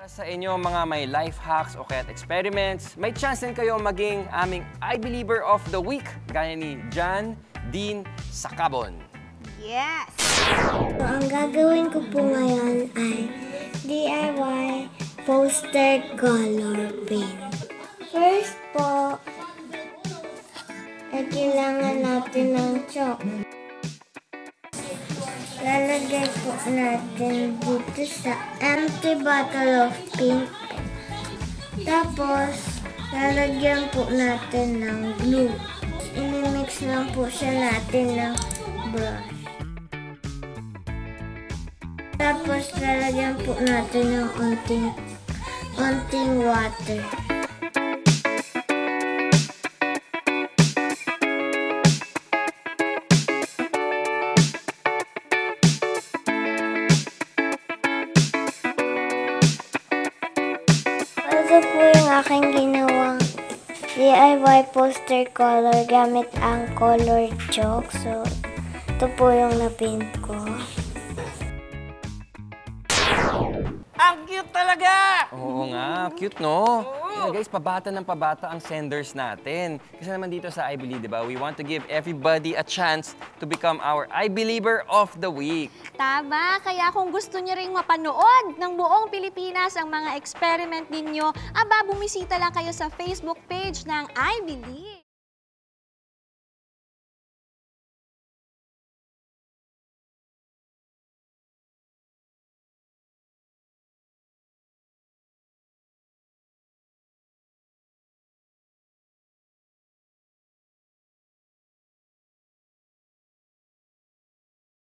Para sa inyo mga may life hacks o kaya't experiments, may chance din kayo maging aming I Believer of the Week gaya ni John Dean Sacabon. Yes! So, ang gagawin ko po ngayon ay DIY poster color paint. First po, ay kailangan natin ng chalk. Lalagay po natin dito sa empty bottle of paint. Tapos, lalagyan po natin ng glue. Inimix lang po siya natin ng brush. Tapos lalagyan po natin ng onting, onting water. Ito po yung aking ginawang DIY poster color gamit ang color chalk. So, ito po yung napint ko. Ang cute talaga! Oo nga, cute no? Yeah, guys, pabata ng pabata ang senders natin. Kasi naman dito sa I Believe, di ba? We want to give everybody a chance to become our I Believer of the Week. Tama, kaya kung gusto niyo ring mapanood ng buong Pilipinas ang mga experiment ninyo, aba bumisita lang kayo sa Facebook page ng I Believe.